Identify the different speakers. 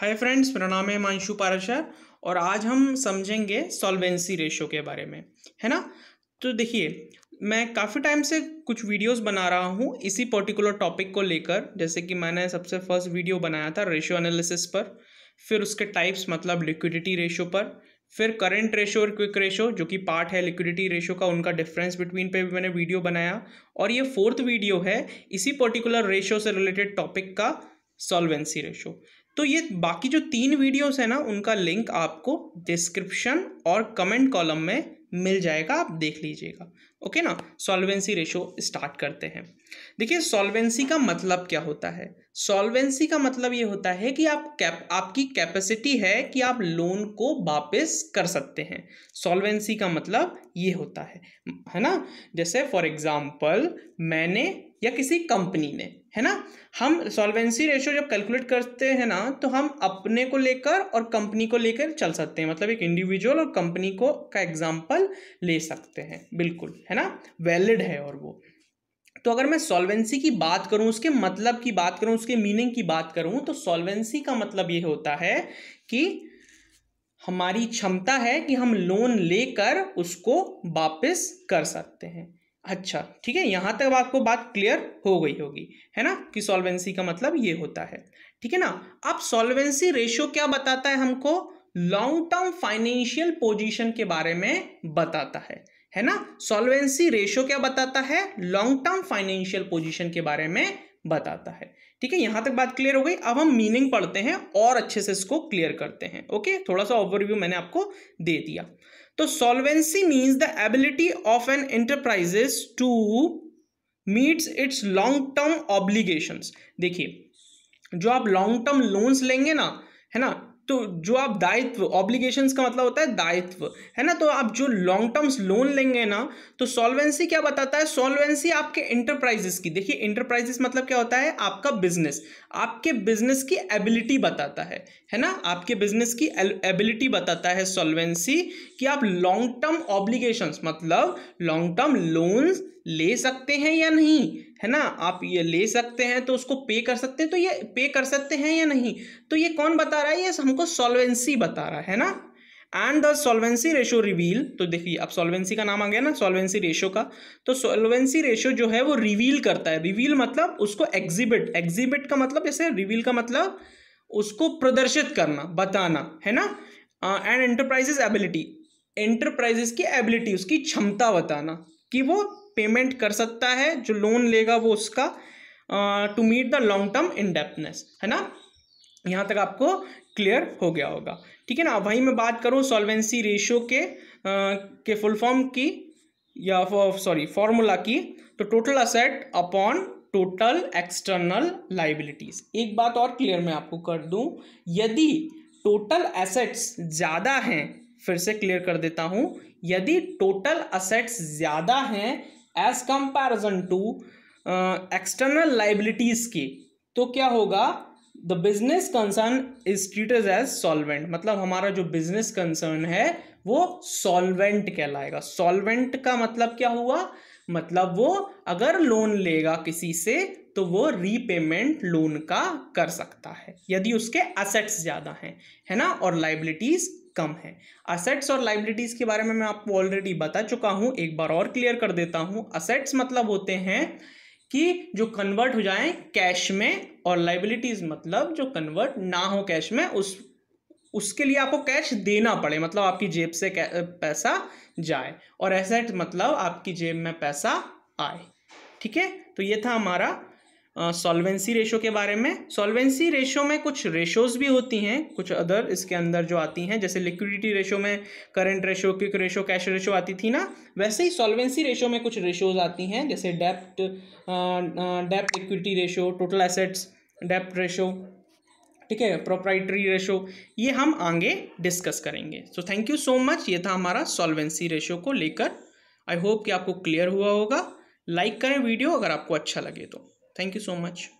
Speaker 1: Hi friends मेरा नाम है मांशु पाराशर और आज हम समझेंगे सॉल्वेंसी रेशो के बारे में, है ना? तो देखिए, मैं काफ़ी टाइम से कुछ वीडियोस बना रहा हूँ इसी पर्टिकुलर टॉपिक को लेकर। जैसे कि मैंने सबसे फ़र्स्ट वीडियो बनाया था रेशो एनालिसिस पर, फिर उसके टाइप्स मतलब लिक्विडिटी रेशो पर, फिर करंट रेशो और क्विक रेशो जो कि पार्ट है लिक्विडिटी रेशो का, उनका डिफरेंस बिटवीन पे भी मैंने वीडियो बनाया। और ये फोर्थ वीडियो है इसी पर्टिकुलर रेशो से रिलेटेड टॉपिक का सॉल्वेंसी रेशो तो ये बाकी जो तीन वीडियोस है ना, उनका लिंक आपको डिस्क्रिप्शन और कमेंट कॉलम में मिल जाएगा, आप देख लीजिएगा। ओके ना? सॉल्वेंसी रेशो स्टार्ट करते हैं। देखिए सॉल्वेंसी का मतलब क्या होता है? सॉल्वेंसी का मतलब ये होता है कि आप कैप आपकी कैपेसिटी है कि आप लोन को वापस कर सकते हैं। सॉल्वेंसी का मतलब ये होता है है ना? जैसे फॉर एग्जांपल मैंने या किसी कंपनी ने, है ना? हम सॉल्वेंसी रेशियो जब कैलकुलेट करते हैं ना तो हम अपने को लेकर और कंपनी को लेकर चल सकते हैं। मतलब एक इंडिविजुअल और कंपनी को का एग्ज़ाम्पल ले सकते हैं। बिल्कुल, है ना? वैलिड है और वो। तो अगर मैं सॉल्वेंसी की बात करूँ, उसके मतलब की बात करूँ, उसके मीनिंग की बात करूँ तो सॉल्वेंसी का मतलब ये होता है कि हमारी क्षमता है कि हम लोन लेकर उसको वापस कर सकते हैं। अच्छा ठीक है, यहाँ तक आपको बात क्लियर हो गई होगी, है ना, कि सॉल्वेंसी का मतलब ये होता है। ठीक है ना, अब सॉल्वेंसी रेशियो क्या बताता है हमको? लॉन्ग टर्म फाइनेंशियल पोजीशन के बारे में बताता है। है ना? सॉल्वेंसी रेशियो क्या बताता है? लॉन्ग टर्म फाइनेंशियल पोजीशन के बारे में बताता है। ठीक है, यहाँ तक बात क्लियर हो गई। अब हम मीनिंग पढ़ते हैं और अच्छे से इसको क्लियर करते हैं। ओके थोड़ा सा ओवरव्यू मैंने आपको दे दिया। तो solvency means the ability of an enterprises to meets its long term obligations देखिए, जो आप लॉन्ग टर्म लोन्स लेंगे ना, है ना तो जो आप दायित्व ऑब्लिगेशंस का मतलब होता है दायित्व, है ना? तो आप जो लॉन्ग टर्म्स लोन लेंगे ना तो सॉल्वेंसी क्या बताता है? सॉल्वेंसी आपके इंटरप्राइजेस की। देखिए इंटरप्राइजेस मतलब क्या होता है? आपका बिज़नेस आपके बिज़नेस की एबिलिटी बताता है है ना? आपके बिज़नेस की एबिलिटी बताता है सॉल्वेंसी कि आप लॉन्ग टर्म ऑब्लिगेशंस मतलब लॉन्ग टर्म लोन्स ले सकते हैं या नहीं, है ना? आप ये ले सकते हैं तो उसको पे कर सकते हैं तो ये पे कर सकते हैं या नहीं? तो ये कौन बता रहा है? ये हमको सॉल्वेंसी बता रहा है ना? And the solvency ratio reveal तो देखिए, अब सॉल्वेंसी का नाम आ गया ना सॉल्वेंसी रेशो का तो सॉल्वेंसी रेशो जो है वो रिवील करता है। रिवील मतलब उसको एग्जिबिट एग्जिबिट का मतलब जैसे रिवील का मतलब उसको प्रदर्शित करना, बताना, है ना? एंड एंटरप्राइजेस एबिलिटी एंटरप्राइजेस की एबिलिटी उसकी क्षमता बताना कि वो पेमेंट कर सकता है जो लोन लेगा वो उसका to meet the long term indebtedness है ना? यहाँ तक आपको क्लियर हो गया होगा। ठीक है ना? वहीं मैं बात करूँ सॉल्वेंसी रेशियो के आ, के फुल फॉर्म की या सॉरी फॉर्मूला की तो total asset upon total external liabilities एक बात और क्लियर मैं आपको कर दूँ। यदि टोटल एसेट्स ज़्यादा हैं फिर से क्लियर कर देता हूँ। यदि टोटल असेट्स ज़्यादा हैं as comparison to external liabilities की तो क्या होगा? The business concern is treated as solvent मतलब हमारा जो बिज़नेस कंसर्न है, वो सॉल्वेंट कहलाएगा। सॉल्वेंट का मतलब क्या हुआ? मतलब वो अगर लोन लेगा किसी से तो वो रीपेमेंट लोन का कर सकता है। यदि उसके असेट्स ज़्यादा हैं, है ना? और लाइबिलिटीज़ कम है। असेट्स और लाइबिलिटीज़ के बारे में मैं आपको ऑलरेडी बता चुका हूँ। एक बार और क्लियर कर देता हूँ। असेट्स मतलब होते हैं कि जो कन्वर्ट हो जाए कैश में और लाइबिलिटीज़ मतलब जो कन्वर्ट ना हो कैश में, उस, उसके लिए आपको कैश देना पड़े। मतलब आपकी जेब से पैसा जाए और एसेट मतलब आपकी जेब में पैसा आए। ठीक है? तो ये था हमारा सॉल्वेंसी रेशो के बारे में। सॉल्वेंसी रेशो में कुछ रेशोज भी होती हैं, कुछ अदर इसके अंदर जो आती हैं, जैसे लिक्विडिटी रेशो में current ratio quick ratio cash ratio आती थी ना, वैसे ही सॉल्वेंसी रेशो में कुछ रेशोज आती हैं, जैसे डेप्ट डेप्ट इक्विटी रेशो टोटल एसेट्स डेप्ट रेशो ठीक है प्रोप्राइटरी रेशो ये हम आगे डिस्कस करेंगे। So thank you so much ये था हमारा सॉल्वेंसी रेशो को लेकर। आई होप कि आपको क्लियर हुआ होगा। लाइक करें वीडियो अगर आपको अच्छा लगे तो। Thank you so much.